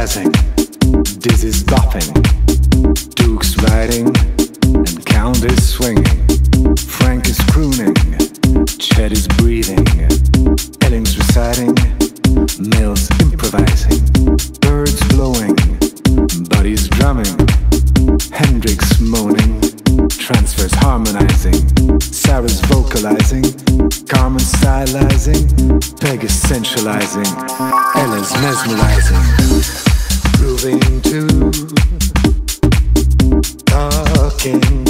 jazzing, Dizzy's bopping, Duke's riding, and Count is swinging. Frank is crooning, Chet is breathing, Elling's reciting, Miles improvising, birds blowing, Buddy's drumming, Hendricks moaning, transfers harmonizing, Sarah's vocalizing, Carmen stylizing, Peg is sensualizing, Ella's mesmerizing, grooving to. Talking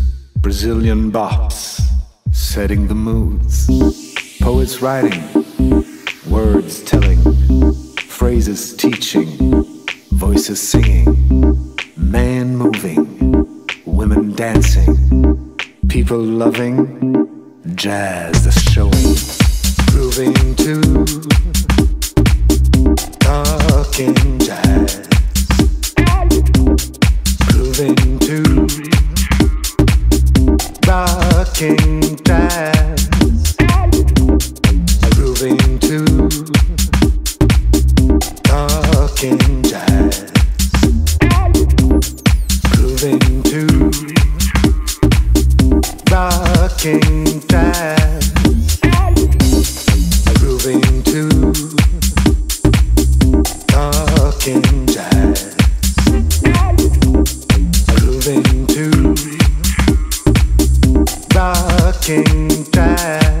Brazilian bops, setting the moods, poets writing, words telling, phrases teaching, voices singing, man moving, women dancing, people loving, jazz showing, grooving to grooving to talking jazz, grooving to to talking grooving to rocking jazz,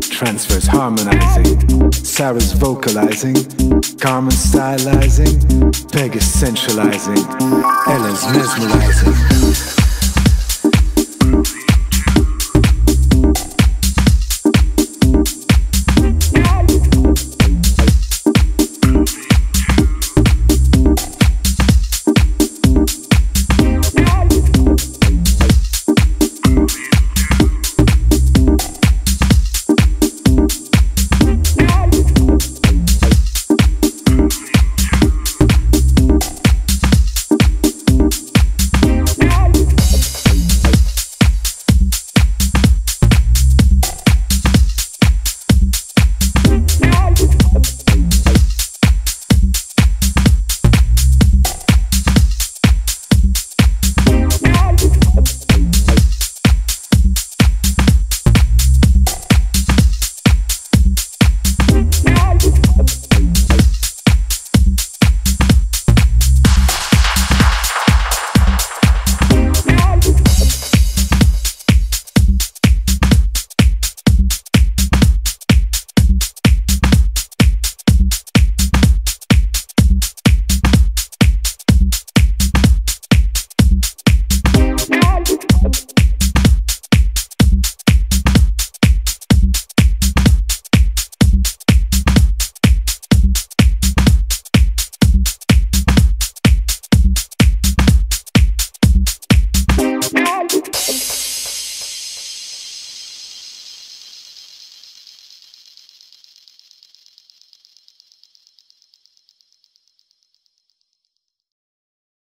transfers harmonizing, Sarah's vocalizing, Carmen stylizing, Peg is sensualizing, Ella's mesmerizing,